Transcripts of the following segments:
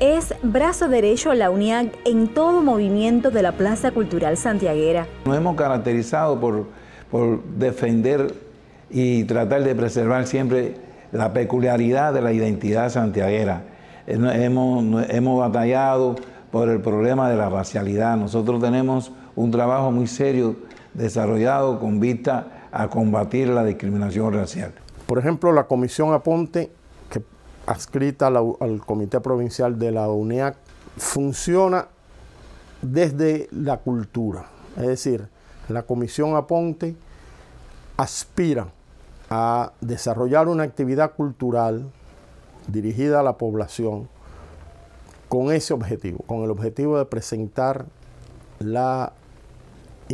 es brazo derecho de la UNIAC en todo movimiento de la Plaza Cultural Santiaguera. Nos hemos caracterizado por, por defender y tratar de preservar siempre la peculiaridad de la identidad santiaguera. Hemos, hemos batallado por el problema de la racialidad. Nosotros tenemos un trabajo muy serio desarrollado con vista a combatir la discriminación racial. Por ejemplo, la Comisión Aponte, adscrita al Comité Provincial de la UNEAC, funciona desde la cultura. Es decir, la Comisión Aponte aspira a desarrollar una actividad cultural dirigida a la población con ese objetivo, con el objetivo de presentar la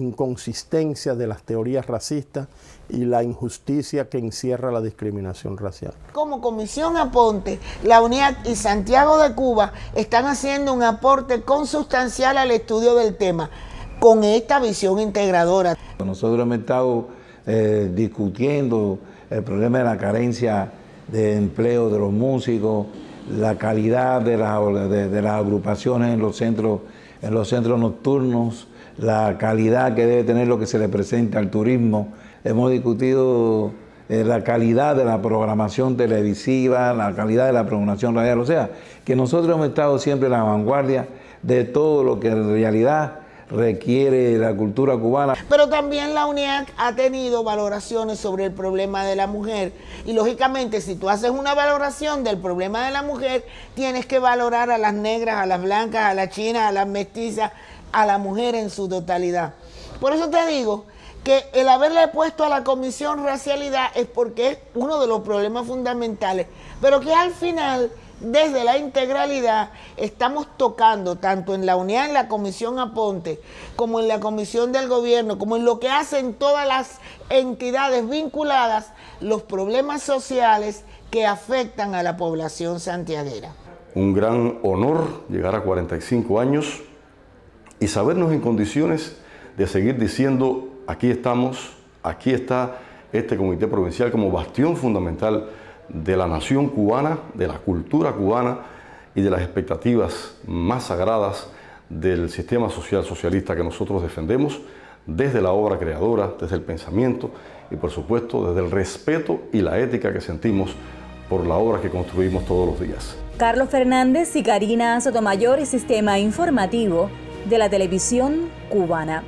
inconsistencia de las teorías racistas y la injusticia que encierra la discriminación racial. Como Comisión Aponte, la UNIAC y Santiago de Cuba están haciendo un aporte consustancial al estudio del tema con esta visión integradora. Nosotros hemos estado eh, discutiendo el problema de la carencia de empleo de los músicos, la calidad de, de las agrupaciones en los centros, en los centros nocturnos, la calidad que debe tener lo que se le presenta al turismo. Hemos discutido eh, la calidad de la programación televisiva, la calidad de la programación radial. O sea, que nosotros hemos estado siempre en la vanguardia de todo lo que en realidad requiere la cultura cubana. Pero también la UNIAC ha tenido valoraciones sobre el problema de la mujer. Y lógicamente, si tú haces una valoración del problema de la mujer, tienes que valorar a las negras, a las blancas, a las chinas, a las mestizas, a la mujer en su totalidad. Por eso te digo que el haberle puesto a la comisión racialidad es porque es uno de los problemas fundamentales, pero que al final, desde la integralidad, estamos tocando tanto en la unidad, en la comisión Aponte, como en la comisión del gobierno, como en lo que hacen todas las entidades vinculadas, los problemas sociales que afectan a la población santiaguera. Un gran honor llegar a 45 años y sabernos en condiciones de seguir diciendo, aquí estamos, aquí está este comité provincial como bastión fundamental de la nación cubana, de la cultura cubana y de las expectativas más sagradas del sistema social socialista que nosotros defendemos desde la obra creadora, desde el pensamiento y por supuesto desde el respeto y la ética que sentimos por la obra que construimos todos los días. Carlos Fernández y Karina Sotomayor, Sistema Informativo de la televisión cubana.